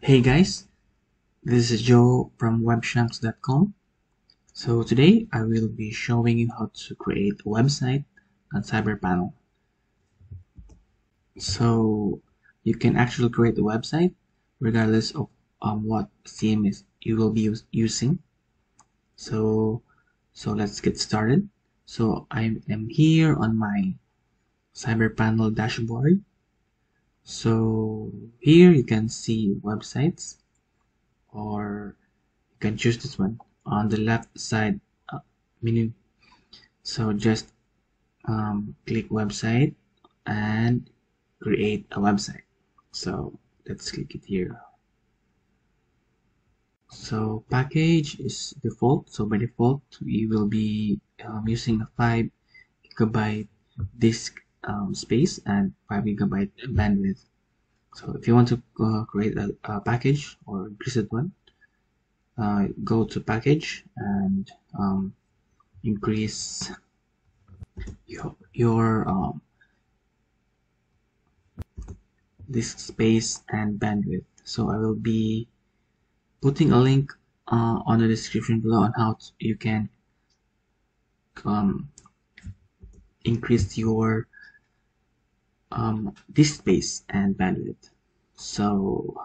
Hey guys, this is Joe from webshanks.com. So today I will be showing you how to create a website on CyberPanel. So you can actually create a website regardless of um, what is you will be using. So so let's get started. So I am here on my CyberPanel dashboard so here you can see websites or you can choose this one. On the left side uh, menu. So just um, click website and create a website. So let's click it here. So package is default. So by default we will be um, using a 5 gigabyte disk um, space and 5 gigabyte bandwidth. So if you want to uh, create a, a, package or increase it one uh, go to package and um, increase your, your um, disk space and bandwidth. So I will be putting a link uh, on the description below on how you can um, increase your um, disk space and bandwidth. So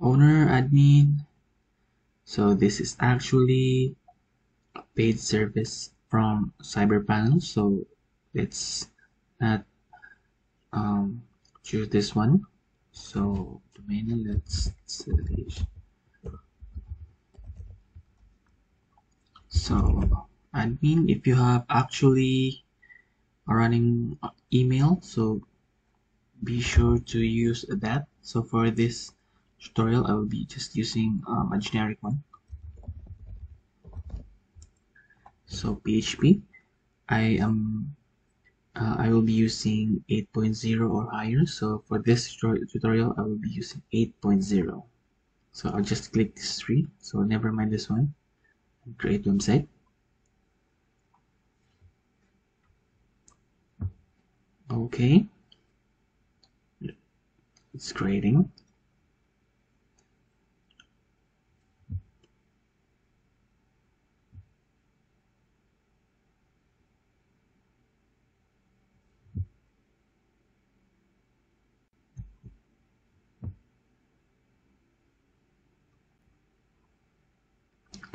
owner admin. So this is actually a paid service from CyberPanel. So let's not um, choose this one. So domain let's select. So admin, if you have actually running email so be sure to use that. So for this tutorial I will be just using um, a generic one. So PHP I am uh, I will be using 8.0 or higher. So for this tutorial I will be using 8.0 so I'll just click this three so never mind this one. Create website okay. It's creating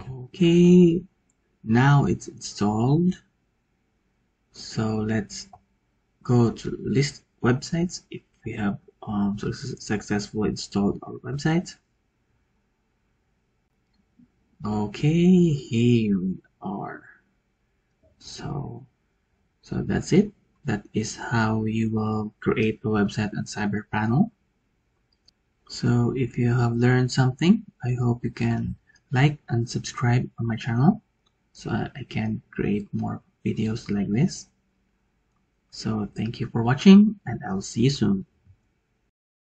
okay. Now it's installed. So let's go to list websites if we have um, successfully installed our website. Okay, here we are. So, so that's it. That is how you will create a website on CyberPanel. So if you have learned something, I hope you can like and subscribe on my channel so I can create more videos like this. So thank you for watching and I'll see you soon.